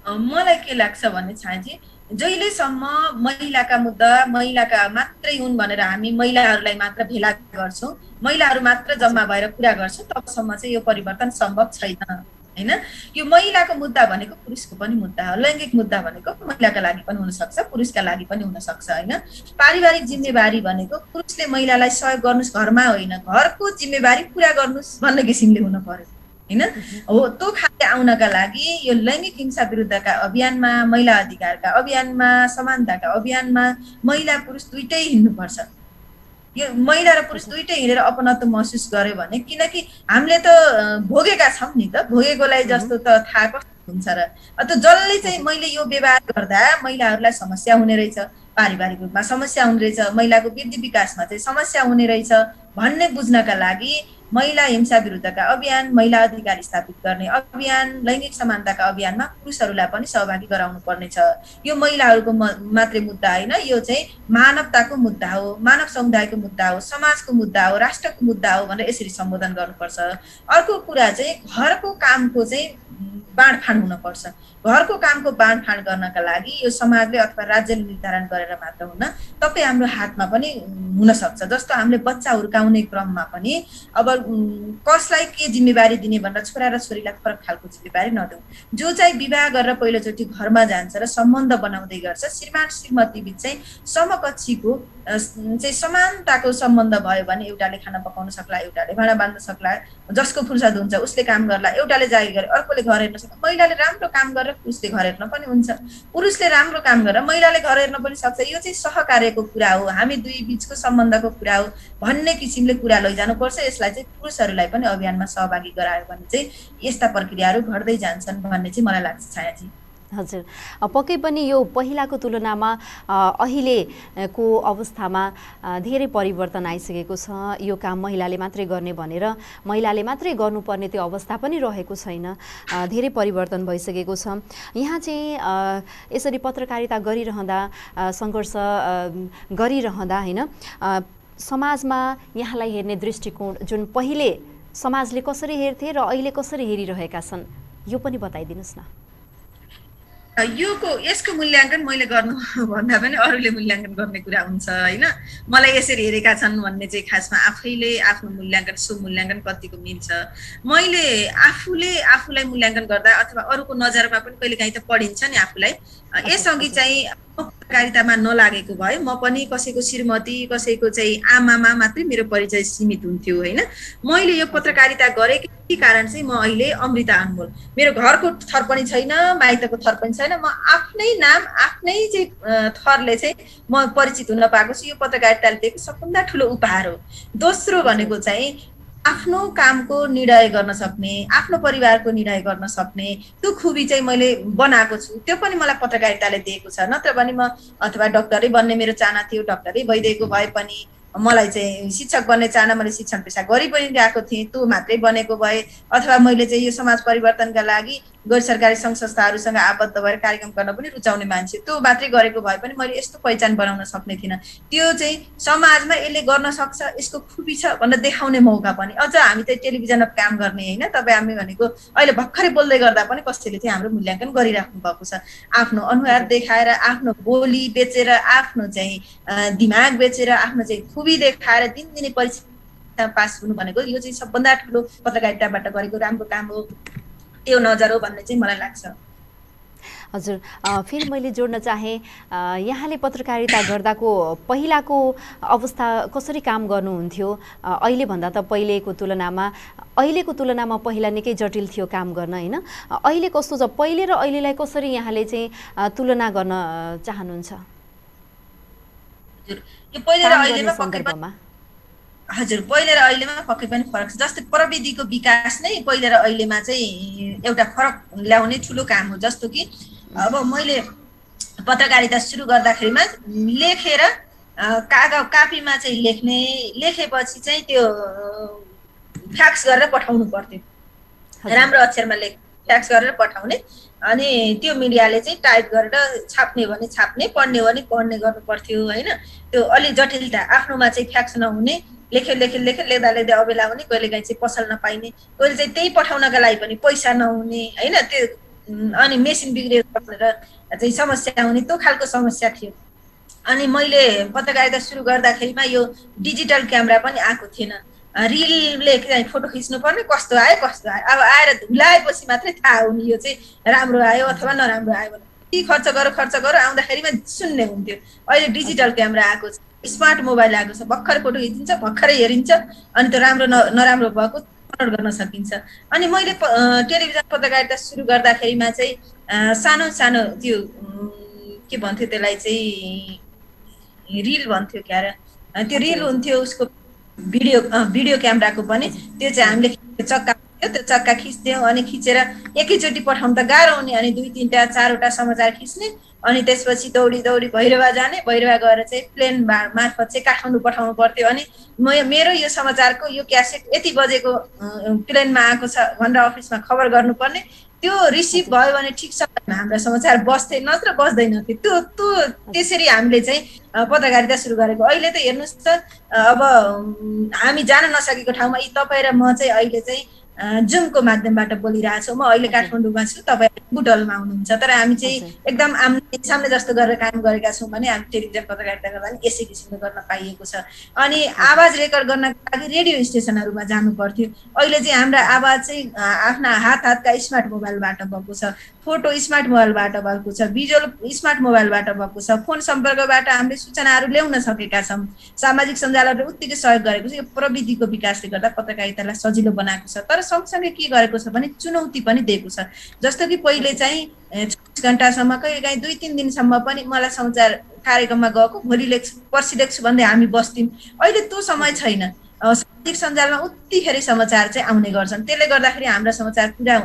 मलाई के लाग्छ भने छाजी जहिलेसम्म महिलाका मुद्दा महिलाका मात्रै हुन् भनेर हामी महिलाहरूलाई मात्र भेला गर्छौँ महिलाहरू मात्र जम्मा भएर कुरा गर्छौँ तबसम्म चाहिँ यो परिवर्तन सम्भव छैन। होइन? यो महिलाको मुद्दा भनेको पुरुषको पनि मुद्दा हो। लैङ्गिक मुद्दा भनेको महिलाका लागि पनि हुनसक्छ पुरुषका लागि पनि हुनसक्छ होइन? पारिवारिक जिम्मेवारी भनेको पुरुषले महिलालाई सहयोग गर्नुहोस् घरमा होइन घरको जिम्मेवारी पुरा गर्नुहोस् भन्ने किसिमले हुनु पर्यो होइन? हो त्यो खाले आउनका लागि यो लैङ्गिक हिंसा विरुद्धका अभियानमा महिला अधिकारका अभियानमा समानताका अभियानमा महिला पुरुष दुइटै हिँड्नुपर्छ। यो महिला र पुरुष दुइटै हिँडेर अपनत्व महसुस गर्यो भने किनकि हामीले त भोगेका छौँ नि त। भोगेकोलाई जस्तो त थाहा कस्तो हुन्छ र। त जसले चाहिँ मैले यो व्यवहार गर्दा महिलाहरूलाई समस्या हुने रहेछ पारिवारिक रूपमा समस्या हुने रहेछ महिलाको वृद्धि विकासमा चाहिँ समस्या हुने रहेछ भन्ने बुझ्नका लागि महिला हिंसा विरुद्धका अभियान महिला अधिकार स्थापित गर्ने अभियान लैङ्गिक समानताका अभियानमा पुरुषहरूलाई पनि सहभागी गराउनु पर्नेछ। यो महिलाहरूको मात्रै मुद्दा होइन यो चाहिँ मानवताको मुद्दा हो मानव समुदायको मुद्दा हो समाजको मुद्दा हो राष्ट्रको मुद्दा हो भनेर यसरी सम्बोधन गर्नुपर्छ। अर्को कुरा चाहिँ घरको कामको चाहिँ बाँडफाँड हुनपर्छ। घरको कामको बाँडफाँड गर्नका लागि यो समाजले अथवा राज्यले निर्धारण गरेर मात्र हुन तपाईँ हाम्रो हातमा पनि हुनसक्छ। जस्तो हामीले बच्चा हुर्काउने क्रममा पनि अब कसलाई के जिम्मेवारी दिने भनेर छोरा र छोरीलाई फरक खालको जिम्मेवारी नदेऊ जो चाहिँ विवाह गरेर पहिलोचोटि घरमा जान्छ र सम्बन्ध बनाउँदै गर्छ श्रीमान श्रीमती बिच चाहिँ समकक्षीको चाहिँ समानताको सम्बन्ध भयो भने एउटाले खाना पकाउन सक्ला एउटाले भाँडा बाँध्न सक्ला जसको फुर्सद हुन्छ उसले काम गर्ला एउटाले जागिर गरे अर्कोले घर हेर्न सक्ला महिलाले राम्रो काम गरेर पुरुषले घर हेर्न पनि हुन्छ। पुरुषले राम्रो काम गरेर महिलाले घर हेर्न पनि सक्छ। यो चाहिँ सहकार्यको कुरा हो। हामी दुई बिचको सम्बन्धको कुरा हो। भन्ने किसिमले कुरा लैजानुपर्छ। यसलाई चाहिँ पुरुषहरूलाई पनि अभियानमा सहभागी गरायो भने चाहिँ यस्ता प्रक्रियाहरू घट्दै जान्छन् भन्ने चाहिँ मलाई लाग्छ छायाजी। हजुर। पक्कै पनि यो पहिलाको तुलनामा अहिलेको अवस्थामा धेरै परिवर्तन आइसकेको छ। यो काम महिलाले मात्रै गर्ने भनेर महिलाले मात्रै गर्नुपर्ने त्यो अवस्था पनि रहेको छैन। धेरै परिवर्तन भइसकेको छ। यहाँ चाहिँ यसरी पत्रकारिता गरिरहँदा सङ्घर्ष गरिरहँदा होइन समाजमा यहाँलाई हेर्ने दृष्टिकोण जुन पहिले समाजले कसरी हेर्थे र अहिले कसरी हेरिरहेका छन् यो पनि बताइदिनुहोस् न। योको यसको मूल्याङ्कन मैले गर्नु *laughs* भन्दा पनि अरूले मूल्याङ्कन गर्ने कुरा हुन्छ होइन? मलाई यसरी हेरेका छन् भन्ने चाहिँ खासमा आफैले आफ्नो मूल्याङ्कन सो मूल्याङ्कन कतिको मिल्छ? मैले आफूले आफूलाई मूल्याङ्कन गर्दा अथवा अरूको नजरमा पनि कहिले काहीँ त पढिन्छ नि आफूलाई। यसअघि चाहिँ पत्रकारितामा नलागेको भए म पनि कसैको श्रीमती कसैको चाहिँ आमामा मात्रै मेरो परिचय सीमित हुन्थ्यो होइन? मैले यो पत्रकारिता गरेकै कारण चाहिँ म अहिले अमृता अनमोल। मेरो घरको थर पनि छैन माइतको थर पनि छैन। म आफ्नै नाम आफ्नै चाहिँ थरले चाहिँ म परिचित हुन पाएको छु। यो पत्रकारिताले दिएको सबभन्दा ठुलो उपहार हो। दोस्रो भनेको चाहिँ आफ्नो कामको निर्णय गर्न सक्ने आफ्नो परिवारको निर्णय गर्न सक्ने त्यो खुबी चाहिँ मैले बनाएको छु। त्यो पनि मलाई पत्रकारिताले दिएको छ। नत्र भने म अथवा डक्टरै बन्ने मेरो चाहना थियो डक्टरै भइदिएको भए पनि मलाई चाहिँ शिक्षक बन्ने चाहना मैले शिक्षण पेसा गरि पनि रहेको थिएँ त्यो मात्रै बनेको भए। अथवा मैले चाहिँ यो समाज परिवर्तनका लागि गैर सरकारी सङ्घ संस्थाहरूसँग आबद्ध भएर कार्यक्रम गर्न पनि रुचाउने मान्छे। त्यो मात्रै गरेको भए पनि मैले यस्तो पहिचान बनाउन सक्ने थिइनँ। त्यो चाहिँ समाजमा यसले गर्न सक्छ यसको खुबी छ भनेर देखाउने मौका पनि। अझ हामी चाहिँ टेलिभिजनमा काम गर्ने होइन तपाईँ हामी भनेको अहिले भर्खरै बोल्दै गर्दा पनि कसैले चाहिँ हाम्रो मूल्याङ्कन गरिराख्नु भएको छ। आफ्नो अनुहार देखाएर आफ्नो बोली बेचेर आफ्नो चाहिँ दिमाग बेचेर आफ्नो चाहिँ खुबी देखाएर दिनदिनै परीक्षा पास हुनु भनेको यो चाहिँ सबभन्दा ठुलो पत्रकारिताबाट गरेको राम्रो काम हो। त्यो नजर हो भन्ने चाहिँ मलाई लाग्छ। हजुर फेरि मैले जोड्न चाहेँ यहाँले पत्रकारिता गर्दाको पहिलाको अवस्था कसरी काम गर्नुहुन्थ्यो? अहिलेभन्दा त पहिलेको तुलनामा अहिलेको तुलनामा पहिला निकै जटिल थियो काम गर्न होइन? अहिले कस्तो छ? पहिले र अहिलेलाई कसरी यहाँले चाहिँ तुलना गर्न चाहनुहुन्छ? हजुर पहिले र अहिलेमा पक्कै पनि फरक छ। जस्तै प्रविधिको विकास नै पहिले र अहिलेमा चाहिँ एउटा फरक ल्याउने ठुलो काम हो। जस्तो कि अब मैले पत्रकारिता सुरु गर्दाखेरिमा लेखेर कागज कापीमा चाहिँ लेख्ने लेखेपछि चाहिँ त्यो फ्याक्स गरेर पठाउनु पर्थ्यो। राम्रो अक्षरमा लेख फ्याक्स गरेर पठाउने। अनि त्यो मिडियाले चाहिँ टाइप गरेर छाप्ने भने छाप्ने पढ्ने भने पढ्ने गर्नु पर्थ्यो होइन? त्यो अलिक जटिलता आफ्नोमा चाहिँ फ्याक्स नहुने लेख्यो लेख्यो लेख्यो लेख्दा लेख्दै अबेला हुने कहिले काहीँ चाहिँ पसल नपाइने कहिले चाहिँ त्यही पठाउनका लागि पनि पैसा नहुने होइन? त्यो अनि मेसिन बिग्रियो भनेर चाहिँ समस्या हुने त्यो खालको समस्या थियो। अनि मैले पत्रकारिता सुरु गर्दाखेरिमा यो डिजिटल क्यामेरा पनि आएको थिएन। रिलले फोटो खिच्नु पर्ने कस्तो आयो कस्तो आयो? अब आएर धुलाएपछि मात्रै थाहा हुने यो चाहिँ राम्रो आयो अथवा नराम्रो आयो भने। खर्च गर खर्च गर आउँदाखेरिमा सुन्ने हुन्थ्यो। अहिले डिजिटल क्यामेरा आएको छ स्मार्ट मोबाइल आएको छ भर्खर फोटो खिचिन्छ भर्खरै हेरिन्छ अनि त्यो राम्रो नराम्रो भएको अपलोड गर्न सकिन्छ। अनि मैले टेलिभिजन पत्रकारिता सुरु गर्दाखेरिमा चाहिँ सानो सानो त्यो के भन्थ्यो त्यसलाई चाहिँ रिल भन्थ्यो क्यार? त्यो रिल हुन्थ्यो उसको भिडियो भिडियो क्यामेराको पनि त्यो चाहिँ हामीले चक्का त्यो चक्का खिच्थ्यौँ अनि खिचेर एकैचोटि पठाउनु त गाह्रो हुने अनि दुई तिनवटा चारवटा समाचार खिच्ने अनि त्यसपछि दौडी दौडी भैरवा जाने। भैरवा गएर चाहिँ प्लेन मार्फत चाहिँ काठमाडौँ पठाउनु पर्थ्यो अनि म मेरो यो समाचारको यो क्यासेट यति बजेको प्लेनमा आएको छ भनेर अफिसमा खबर गर्नुपर्ने। त्यो रिसिभ भयो भने ठिक समयमा हाम्रा समाचार बस्थे नत्र बस्दैन थियो त्यो त्यो त्यसरी हामीले चाहिँ पत्रकारिता सुरु गरेको। अहिले त हेर्नुहोस् त अब हामी जान नसकेको ठाउँमा यी तपाईँ र म चाहिँ अहिले चाहिँ जुमको माध्यमबाट बोलिरहेको छौँ। म अहिले काठमाडौँमा छु तपाईँ बुटलमा हुनुहुन्छ। तर हामी चाहिँ एकदम आम्ने सामने जस्तो गरेर काम गरेका छौँ भने हामी टेलिभिजन पत्रकारिता गर्दा पनि यसै किसिमले गर्न पाइएको छ। अनि आवाज रेकर्ड गर्नको लागि रेडियो स्टेसनहरूमा जानु पर्थ्यो। अहिले चाहिँ हाम्रा आवाज चाहिँ आफ्ना हात हातका स्मार्ट मोबाइलबाट भएको छ। फोटो स्मार्ट मोबाइलबाट भएको छ भिजुअल स्मार्ट मोबाइलबाट भएको छ फोन सम्पर्कबाट हामीले सूचनाहरू ल्याउन सकेका छौँ। सामाजिक सञ्जालहरूले उत्तिकै सहयोग गरेको छ यो प्रविधिको विकासले गर्दा पत्रकारितालाई सजिलो बनाएको छ। तर सँगसँगै के गरेको छ भने चुनौती पनि दिएको छ। जस्तो कि पहिले चाहिँ चौबिस घन्टासम्म कहिले काहीँ दुई तिन दिनसम्म पनि मलाई समाचार कार्यक्रममा गएको भोलि लेख्छु पर्सि लेख्छु भन्दै हामी बस्थ्यौँ। अहिले त्यो समय छैन। सामाजिक सञ्जालमा उत्तिखेर समाचार चाहिँ आउने गर्छन्। त्यसले गर्दाखेरि हाम्रा समाचार पुरा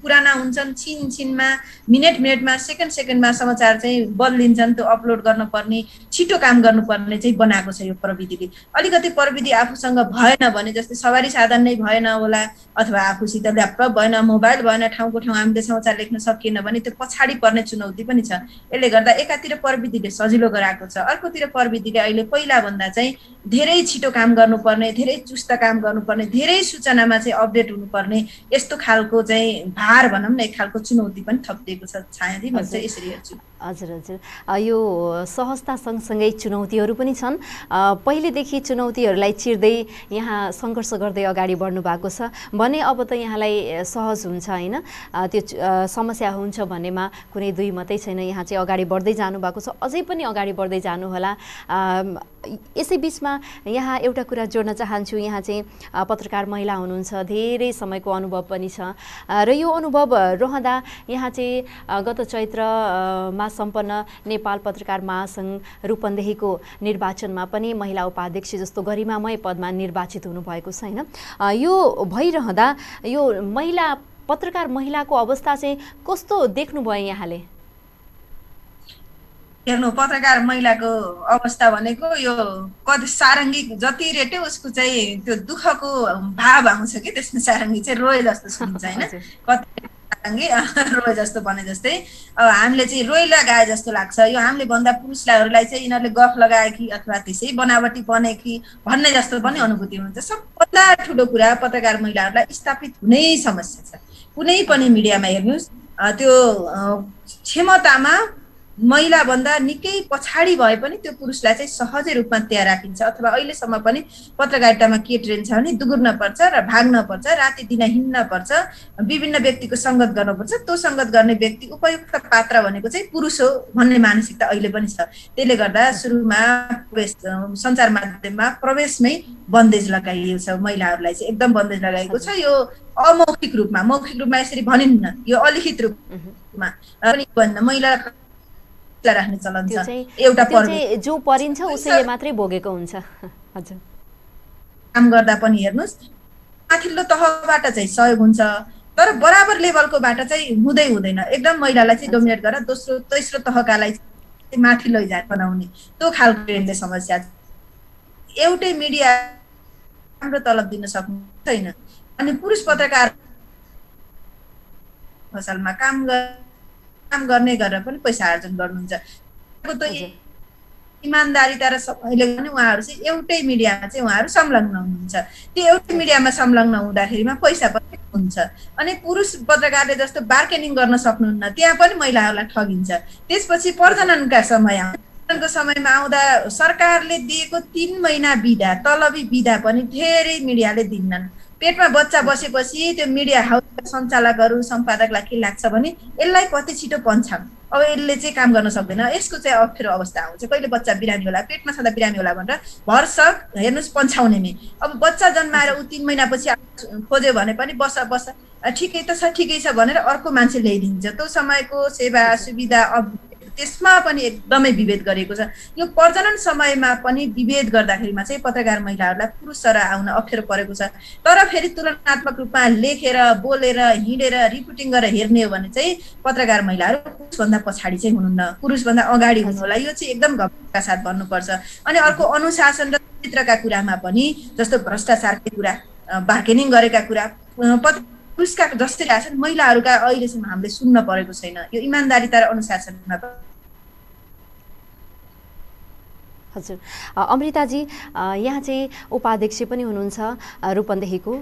पुराना हुन्छन्। छिन छिनमा मिनट मिनटमा सेकेन्ड सेकेन्डमा समाचार चाहिँ बदलिन्छन्। त्यो अपलोड गर्नुपर्ने छिटो काम गर्नुपर्ने चाहिँ बनाएको छ यो प्रविधिले। अलिकति प्रविधि आफूसँग भएन भने जस्तै सवारी साधन नै भएन होला अथवा आफूसित ल्यापटप भएन मोबाइल भएन ठाउँको ठाउँ हामीले समाचार लेख्न सकिएन भने त्यो पछाडि पर्ने चुनौती पनि छ। यसले गर्दा एकातिर प्रविधिले सजिलो गराएको छ। अर्कोतिर प्रविधिले अहिले पहिलाभन्दा चाहिँ धेरै छिटो काम गर्नुपर्ने धेरै चुस्त काम गर्नुपर्ने धेरै सूचनामा चाहिँ अपडेट हुनुपर्ने यस्तो खालको चाहिँ भार भनौँ न एक खालको चुनौती पनि थपिदिएको छ छायादी म चाहिँ यसरी हेर्छु। हजुर हजुर। यो सहजता सँगसँगै चुनौतीहरू पनि छन्। पहिलेदेखि चुनौतीहरूलाई चिर्दै यहाँ सङ्घर्ष गर्दै अगाडि बढ्नु भएको छ। भने अब त यहाँलाई सहज हुन्छ होइन? त्यो समस्या हुन्छ भन्नेमा कुनै दुई मात्रै छैन। यहाँ चाहिँ अगाडि बढ्दै जानुभएको छ। अझै पनि अगाडि बढ्दै जानुहोला। यसै बिचमा यहाँ एउटा कुरा जोड्न चाहन्छु। यहाँ चाहिँ पत्रकार महिला हुनुहुन्छ। धेरै समयको अनुभव पनि छ। र यो अनुभव रहँदा यहाँ चाहिँ गत चैत्रमा सम्पन्न नेपाल पत्रकार महासङ्घ रूपन्देहीको निर्वाचनमा पनि महिला उपाध्यक्ष जस्तो गरिमामय पदमा निर्वाचित हुनुभएको छ होइन यो भइरहँदा यो महिला पत्रकार महिलाको अवस्था चाहिँ कस्तो देख्नुभयो यहाँले? हेर्नु पत्रकार महिलाको अवस्था भनेको यो कति सारङ्गी जति रेट्यो उसको चाहिँ त्यो दुःखको भाव आउँछ कि त्यसमा सारङ्गी चाहिँ रोए जस्तो सुनिन्छ होइन? कति कि *laughs* रोए जस्तो भने जस्तै। अब हामीले चाहिँ रोइला गाए जस्तो लाग्छ। यो हामीले भन्दा पुरुषहरूलाई चाहिँ यिनीहरूले गफ लगाए कि अथवा त्यसै बनावटी बने कि भन्ने जस्तो पनि अनुभूति हुन्छ। सबभन्दा ठुलो कुरा पत्रकार महिलाहरूलाई स्थापित हुनै समस्या छ। कुनै पनि मिडियामा हेर्नुहोस् त्यो क्षमतामा महिलाभन्दा निकै पछाडि भए पनि त्यो पुरुषलाई चाहिँ सहजै रूपमा त्यहाँ राखिन्छ अथवा अहिलेसम्म पनि पत्रकारितामा के ट्रेन छ भने दुगुर्न पर्छ र भाग्न पर्छ राति दिन हिँड्न पर्छ विभिन्न व्यक्तिको सङ्गत गर्नुपर्छ त्यो सङ्गत गर्ने व्यक्ति उपयुक्त पात्र भनेको चाहिँ पुरुष हो भन्ने मानसिकता अहिले पनि छ। त्यसले गर्दा सुरुमा प्रवेश सञ्चार माध्यममा प्रवेशमै बन्देज लगाइएको छ महिलाहरूलाई चाहिँ। एकदम बन्देज लगाइएको छ। यो अमौखिक रूपमा मौखिक रूपमा यसरी भनिन्न। यो अलिखित रूपमा। पनि महिला राख्ने चलन छ। एउटा जो परिन्छ उसैले मात्रै भोगेको हुन्छ। *laughs* हजुर। काम गर्दा पनि हेर्नुहोस् माथिल्लो तहबाट चाहिँ सहयोग हुन्छ तर बराबर लेभलकोबाट चाहिँ हुँदै हुँदैन। एकदम महिलालाई चाहिँ डोमिनेट गरेर दोस्रो तेस्रो तहकालाई माथि लैजा बनाउने। त्यो खालको समस्या। एउटै मिडिया राम्रो तलब दिन सक्नु छैन। अनि पुरुष पत्रकार फसलमा काम गर् काम गर्ने गरेर पनि पैसा आर्जन गर्नुहुन्छ। इमान्दारिता र सबैले पनि उहाँहरू चाहिँ एउटै मिडियामा चाहिँ उहाँहरू संलग्न हुनुहुन्छ। त्यो एउटै मिडियामा संलग्न हुँदाखेरिमा पैसा पनि हुन्छ। अनि पुरुष पत्रकारले जस्तो बार्गेनिङ गर्न सक्नुहुन्न त्यहाँ पनि महिलाहरूलाई ठगिन्छ। त्यसपछि प्रजननका समय को समयमा आउँदा सरकारले दिएको तिन महिना बिदा तलबी बिदा पनि धेरै मिडियाले दिन्नन्। पेटमा बच्चा बसेपछि त्यो मिडिया हाउसका सञ्चालकहरू सम्पादकलाई के लाग्छ भने यसलाई कति छिटो पन्छाम अब यसले चाहिँ काम गर्न सक्दैन। यसको चाहिँ अप्ठ्यारो अवस्था आउँछ कहिले बच्चा बिरामी होला पेटमा छँदा बिरामी होला भनेर भरसक हेर्नुहोस् पन्छाउने नै। अब बच्चा जन्माएर ऊ तिन महिनापछि खोज्यो भने पनि बस बस। ठिकै त छ ठिकै छ भनेर अर्को मान्छे ल्याइदिन्छ। त्यो समयको सेवा सुविधा त्यसमा पनि एकदमै विभेद गरेको छ। यो प्रजनन समयमा पनि विभेद गर्दाखेरिमा चाहिँ पत्रकार महिलाहरूलाई पुरुष सर आउन अप्ठ्यारो परेको छ। तर फेरि तुलनात्मक रूपमा लेखेर बोलेर हिँडेर रिपोर्टिङ गरेर हेर्ने हो भने चाहिँ पत्रकार महिलाहरू पुरुषभन्दा पछाडि चाहिँ हुनुहुन्न। पुरुषभन्दा अगाडि हुनु होला। यो चाहिँ एकदम गम्भीरका साथ भन्नुपर्छ। अनि अर्को अनुशासन र चित्रका कुरामा पनि जस्तो भ्रष्टाचारकै कुरा बार्गेनिङ गरेका कुरा पुरुषका जस्तै आछन् महिलाहरूका अहिलेसम्म हामीले सुन्न परेको छैन। यो इमान्दारिता र अनुशासनमा हजुर। अमृताजी यहाँ चाहिँ उपाध्यक्ष पनि हुनुहुन्छ रूपन्देहीको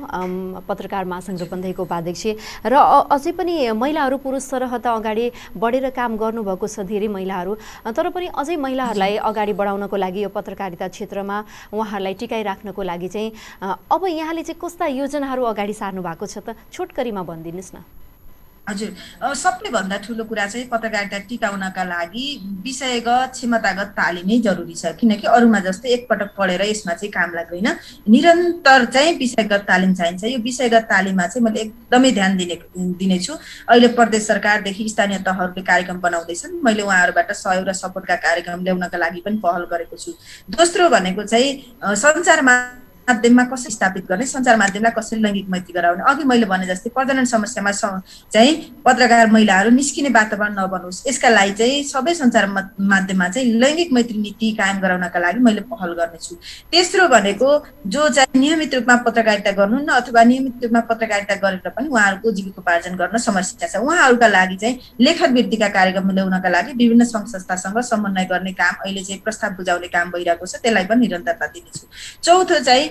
पत्रकार महासङ्घ रूपन्देहीको उपाध्यक्ष। र अझै पनि महिलाहरू पुरुष सरह त अगाडि बढेर काम गर्नुभएको छ धेरै महिलाहरू तर पनि अझै महिलाहरूलाई अगाडि बढाउनको लागि यो पत्रकारिता क्षेत्रमा उहाँहरूलाई टिकाइराख्नको लागि चाहिँ अब यहाँले चाहिँ कस्ता योजनाहरू अगाडि सार्नु भएको छ त? छोटकरीमा भनिदिनुहोस् न। हजुर। सबैभन्दा ठुलो कुरा चाहिँ पत्रकारिता टिकाउनका लागि विषयगत क्षमतागत तालिमै जरुरी छ। किनकि अरूमा जस्तै एकपटक पढेर यसमा चाहिँ काम लाग्दैन। निरन्तर चाहिँ विषयगत तालिम चाहिन्छ। यो विषयगत तालिममा चाहिँ मैले एकदमै ध्यान दिने दिनेछु। अहिले प्रदेश सरकारदेखि स्थानीय तहहरूले कार्यक्रम बनाउँदैछन्। मैले उहाँहरूबाट सहयोग र सपोर्टका कार्यक्रम ल्याउनका लागि पनि पहल गरेको छु। दोस्रो भनेको चाहिँ सञ्चारमा माध्यममा कसरी स्थापित गर्ने? सञ्चार माध्यमलाई कसरी लैङ्गिक मैत्री गराउने? अघि मैले भने जस्तै प्रजनन समस्यामा चाहिँ पत्रकार महिलाहरू निस्किने वातावरण नबनोस्। यसका लागि चाहिँ सबै सञ्चार माध्यममा चाहिँ लैङ्गिक मैत्री नीति कायम गराउनका लागि मैले पहल गर्नेछु। तेस्रो भनेको जो चाहिँ नियमित रूपमा पत्रकारिता गर्नुहुन्न अथवा नियमित रूपमा पत्रकारिता गरेर पनि उहाँहरूको जीविकोपार्जन गर्न समस्या छ। उहाँहरूका लागि चाहिँ लेखक वृत्तिका कार्यक्रम ल्याउनका लागि विभिन्न सङ्घ संस्थासँग समन्वय गर्ने काम अहिले चाहिँ प्रस्ताव बुझाउने काम भइरहेको छ। त्यसलाई पनि निरन्तरता दिनेछु। चौथो चाहिँ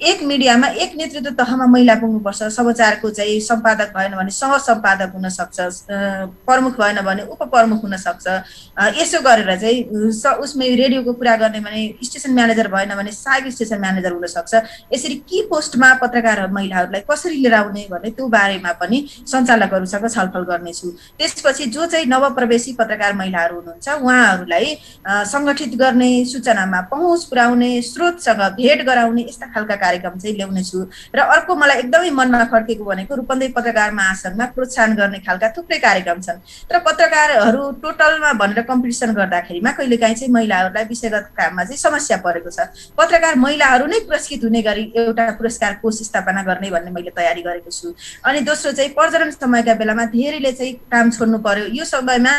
एक मिडियामा एक नेतृत्व तहमा महिला पुग्नुपर्छ समाचारको चाहिँ सम्पादक भएन भने सह सम्पादक हुन सक्छ प्रमुख भएन भने उपप्रमुख हुन सक्छ। यसो गरेर चाहिँ उसमै रेडियोको कुरा गर्ने भने स्टेसन म्यानेजर भएन भने सहायक स्टेसन म्यानेजर हुन सक्छ। यसरी कि पोस्टमा पत्रकार महिलाहरूलाई कसरी लिएर आउने भन्ने त्यो बारेमा पनि सञ्चालकहरूसँग छलफल गर्नेछु। त्यसपछि जो चाहिँ नवप्रवेशी पत्रकार महिलाहरू हुनुहुन्छ उहाँहरूलाई सङ्गठित गर्ने सूचनामा पहुँच पुर्याउने स्रोतसँग भेट गराउने यस्ता खालका कार्यक्रम चाहिँ ल्याउनेछु र अर्को मलाई एकदमै मनमा खड्केको भनेको रूपन्देही पत्रकार महासङ्घमा प्रोत्साहन गर्ने खालका थुप्रै कार्यक्रम छन्। तर पत्रकारहरू टोटलमा भनेर कम्पिटिसन गर्दाखेरिमा कहिलेकाहीँ चाहिँ महिलाहरूलाई विषयगत काममा चाहिँ समस्या परेको छ। पत्रकार महिलाहरू नै पुरस्कृत हुने गरी एउटा पुरस्कार कोष स्थापना गर्ने भन्ने मैले तयारी गरेको छु। अनि दोस्रो चाहिँ प्रजनन समयका बेलामा धेरैले चाहिँ काम छोड्नु पर्यो। यो समयमा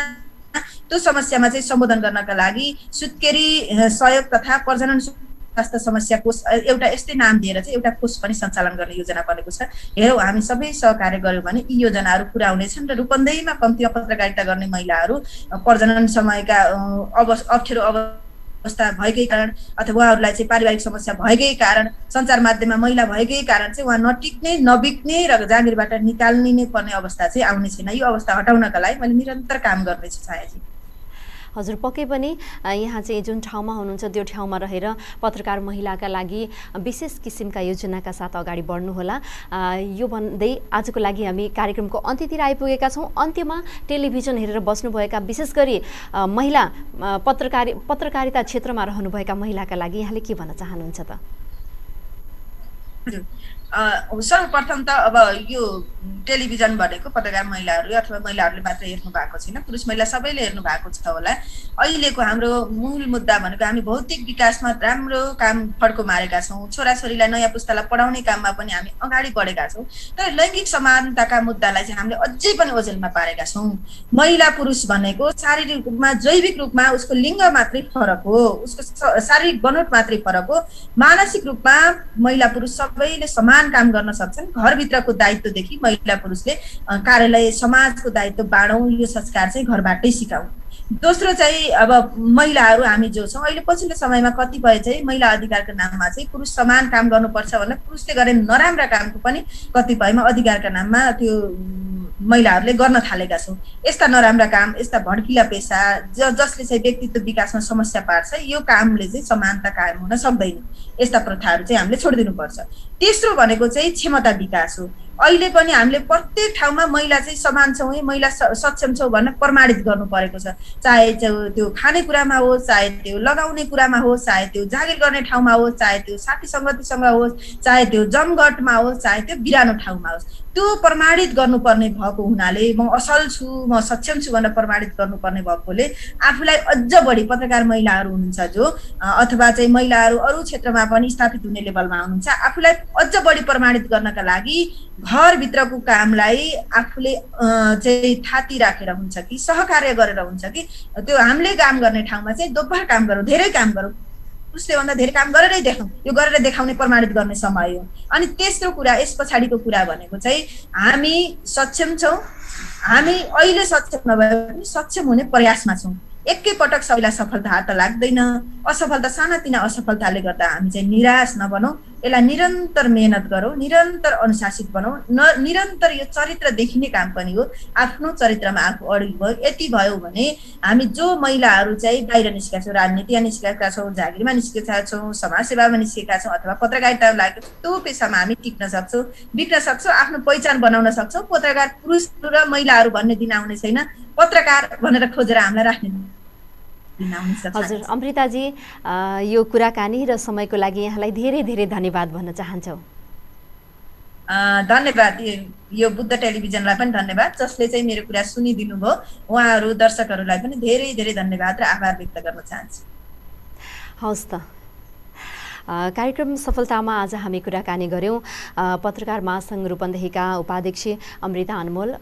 त्यो समस्यामा चाहिँ सम्बोधन गर्नका लागि सुत्केरी सहयोग तथा प्रजनन स्वास्थ्य समस्या कोष एउटा यस्तै नाम दिएर चाहिँ एउटा कोष पनि सञ्चालन गर्ने योजना बनेको छ। हेरौँ हामी सबै सहकार्य गऱ्यौँ भने यी योजनाहरू पुरा हुनेछन् र रूपन्देहीमा कम्तीमा पत्रकारिता गर्ने महिलाहरू प्रजनन समयका अब अप्ठ्यारो अवस्था भएकै कारण अथवा उहाँहरूलाई चाहिँ पारिवारिक समस्या भएकै कारण सञ्चार माध्यममा महिला भएकै कारण चाहिँ उहाँ नटिक्ने नबिक्ने र जागिरबाट निकाल्ने पर्ने अवस्था चाहिँ आउने छैन। यो अवस्था हटाउनका लागि मैले निरन्तर काम गर्दैछु छायाजी। हजुर पक्कै पनि यहाँ चाहिँ जुन ठाउँमा हुनुहुन्छ त्यो ठाउँमा रहेर पत्रकार महिलाका लागि विशेष किसिमका योजनाका साथ अगाडि बढ्नुहोला। यो भन्दै आजको लागि हामी कार्यक्रमको अन्त्यतिर आइपुगेका छौँ। अन्त्यमा टेलिभिजन हेरेर बस्नुभएका विशेष गरी महिला पत्रकारी पत्रकारिता क्षेत्रमा रहनुभएका महिलाका लागि यहाँले के भन्न चाहनुहुन्छ त? सर्वप्रथम त अब यो टेलिभिजन भनेको पत्रकार महिलाहरू अथवा महिलाहरूले मात्र हेर्नु भएको छैन। पुरुष महिला सबैले हेर्नु भएको छ होला। अहिलेको हाम्रो मूल मुद्दा भनेको हामी भौतिक विकासमा राम्रो काम फड्को मारेका छौँ। छोराछोरीलाई नयाँ पुस्तालाई पढाउने काममा पनि हामी अगाडि बढेका छौँ। तर लैङ्गिक समानताका मुद्दालाई चाहिँ हामीले अझै पनि ओजेलमा पारेका छौँ। महिला पुरुष भनेको शारीरिक रूपमा जैविक रूपमा उसको लिङ्ग मात्रै फरक हो। उसको शारीरिक बनोट मात्रै फरक हो। मानसिक रूपमा महिला पुरुष सबैले समान काम गर्न सक्छन्। घरभित्रको दायित्वदेखि महिला पुरुषले कार्यालय समाजको दायित्व बाँडौँ यो संस्कार चाहिँ घरबाटै सिकाउँ। दोस्रो चाहिँ अब महिलाहरू हामी जो छौँ अहिले पछिल्लो समयमा कतिपय चाहिँ महिला अधिकारको नाममा चाहिँ पुरुष समान काम गर्नुपर्छ भनेर पुरुषले गरे नराम्रा कामको पनि कतिपयमा अधिकारका नाममा त्यो महिलाहरूले गर्न थालेका छौँ। यस्ता नराम्रा काम यस्ता भड्किला पेसा ज जसले चाहिँ व्यक्तित्व विकासमा समस्या पार्छ यो कामले चाहिँ समानता कायम हुन सक्दैन। यस्ता प्रथाहरू चाहिँ हामीले छोडिदिनुपर्छ। तेस्रो भनेको चाहिँ क्षमता विकास हो। अहिले पनि हामीले प्रत्येक ठाउँमा महिला चाहिँ समान छौँ है महिला सक्षम छौँ भनेर प्रमाणित गर्नु परेको छ। चाहे त्यो खानेकुरामा होस् चाहे त्यो लगाउने कुरामा होस् चाहे त्यो जागिर गर्ने ठाउँमा होस् चाहे त्यो साथी सङ्गतिसँग होस् चाहे त्यो जमघटमा होस् चाहे त्यो बिरानो ठाउँमा होस् त्यो प्रमाणित गर्नुपर्ने भएको हुनाले म असल छु म सक्षम छु भनेर प्रमाणित गर्नुपर्ने भएकोले आफूलाई अझ बढी पत्रकार महिलाहरू हुनुहुन्छ जो अथवा चाहिँ महिलाहरू अरू क्षेत्रमा पनि स्थापित हुने लेभलमा हुनुहुन्छ। आफूलाई अझ बढी प्रमाणित गर्नका लागि घरभित्रको कामलाई आफूले चाहिँ थाती राखेर हुन्छ कि सहकार्य गरेर हुन्छ कि त्यो हामीले काम गर्ने ठाउँमा चाहिँ दोब्बर काम गरौँ धेरै काम गरौँ। उसले भन्दा धेरै काम गरेरै देखाउँ। यो गरेर देखाउने प्रमाणित गर्ने समय हो। अनि तेस्रो कुरा यस पछाडिको कुरा भनेको चाहिँ हामी सक्षम छौँ। हामी अहिले सक्षम नभए पनि सक्षम हुने प्रयासमा छौँ। एकैपटक सबैलाई सफलता हात लाग्दैन। असफलता सानातिना असफलताले गर्दा हामी चाहिँ निराश नबनौँ। यसलाई निरन्तर मेहनत गरौँ निरन्तर अनुशासित बनाऊ न निरन्तर यो चरित्र देखिने काम पनि हो। आफ्नो चरित्रमा आफू अडिग भयो यति भयो भने हामी जो महिलाहरू चाहिँ बाहिर निस्केका छौँ राजनीतिमा निस्केका छौँ जागिरमा निस्केका छौँ समाजसेवामा निस्केका छौँ अथवा पत्रकारिता लागेको त्यो पेसामा हामी टिक्न सक्छौँ बिक्न सक्छौँ आफ्नो पहिचान बनाउन सक्छौँ। पत्रकार पुरुष र महिलाहरू भन्ने दिन आउने छैन। पत्रकार भनेर खोजेर हामीलाई राख्ने हजुर अमृताजी यो कुराकानी र समयको लागि यहाँलाई धेरै धेरै धन्यवाद भन्न चाहन्छौ। धन्यवाद। यो बुद्ध टेलिभिजनलाई पनि धन्यवाद जसले चाहिँ मेरो कुरा सुनिदिनु भयो उहाँहरू दर्शकहरूलाई पनि धेरै धेरै धन्यवाद र आभार व्यक्त गर्न चाहन्छु। हवस् त। कार्यक्रम सफलतामा आज हामी कुराकानी गऱ्यौँ पत्रकार महासङ्घ रूपन्देहीका उपाध्यक्ष अमृता अनमोल।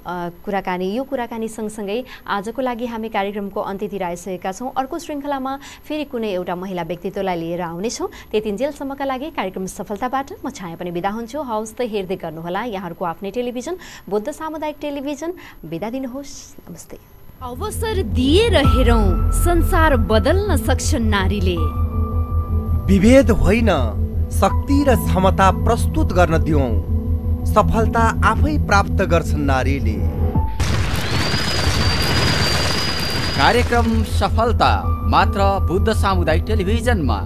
कुराकानी यो कुराकानी सँगसँगै आजको लागि हामी कार्यक्रमको अन्त्यतिर आइसकेका छौँ। अर्को श्रृङ्खलामा फेरि कुनै एउटा महिला व्यक्तित्वलाई लिएर आउनेछौँ। त्यतिन्जेलसम्मका लागि कार्यक्रम सफलताबाट म छाया पनि बिदा हुन्छु। हवस् त हेर्दै गर्नुहोला। यहाँहरूको आफ्नै टेलिभिजन बुद्ध सामुदायिक टेलिभिजन। बिदा दिनुहोस्। नमस्ते। अवसर दिएर हेरौँ। संसार बदल्न सक्छ नारीले। विभेद होइन शक्ति र क्षमता प्रस्तुत गर्न दिउँ। सफलता आफै प्राप्त गर्छन् नारीले। कार्यक्रम सफलता मात्र बुद्ध सामुदायिक टेलिभिजनमा।